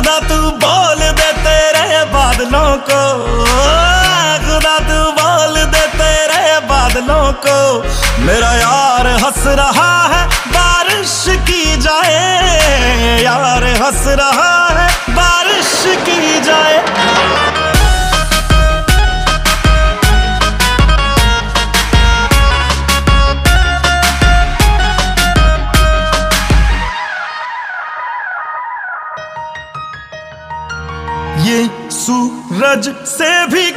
खुदा तू बोल दे तेरे बादलों को। खुदा तू बोल दे तेरे बादलों को। मेरा यार हंस रहा है, बारिश की जाए। यार हंस रहा है, बारिश सूरज से भी